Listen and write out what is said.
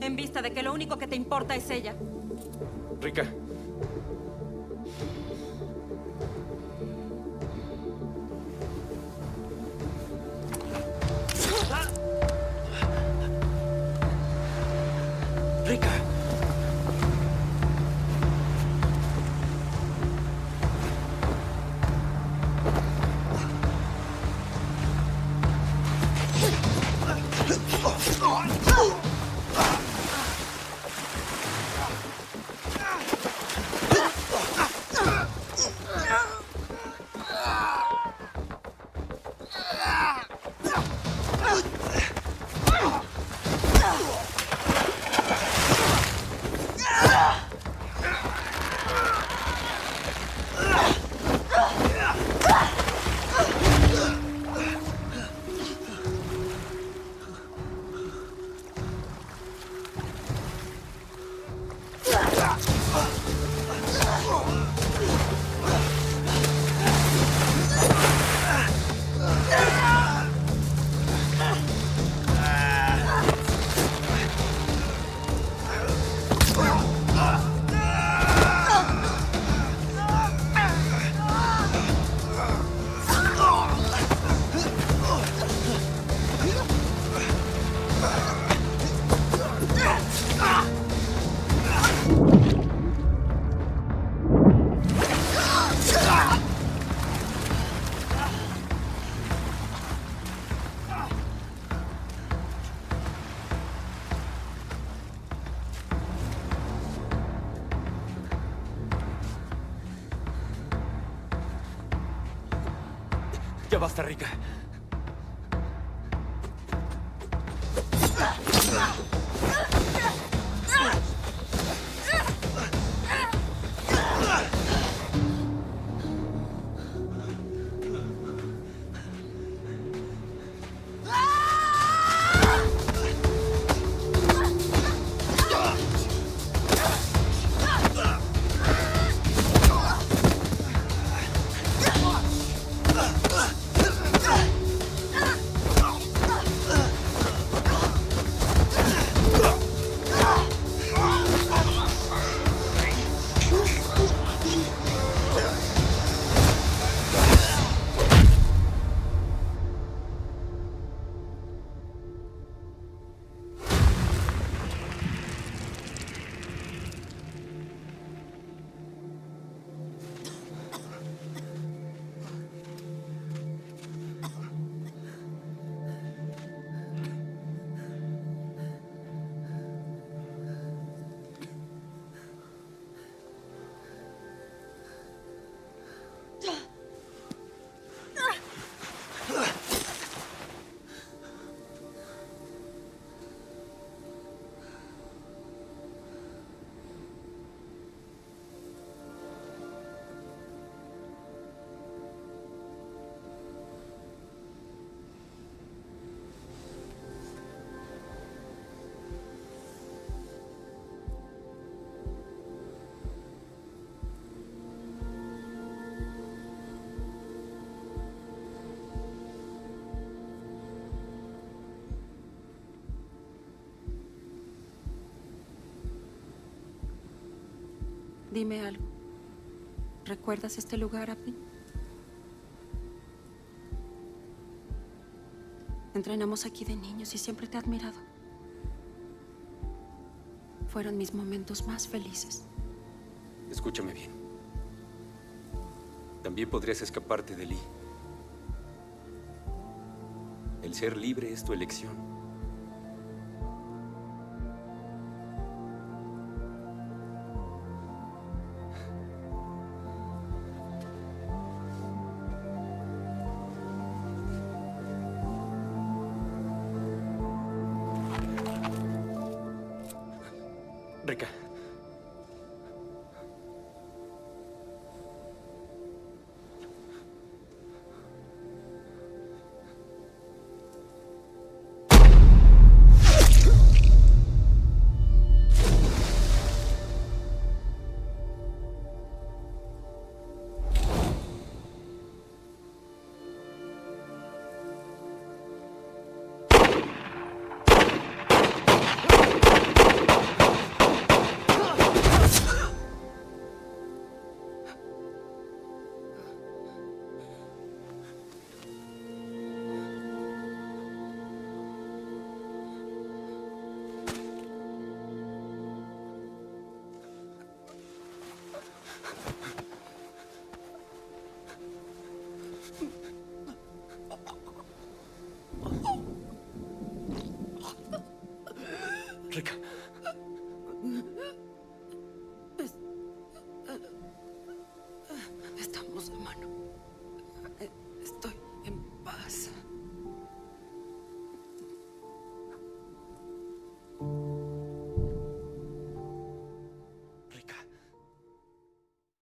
En vista de que lo único que te importa es ella. Rica, Ya basta, Rika. Dime algo. ¿Recuerdas este lugar, Abby? Entrenamos aquí de niños y siempre te he admirado. Fueron mis momentos más felices. Escúchame bien. También podrías escaparte de Lee. El ser libre es tu elección. Rica. Estoy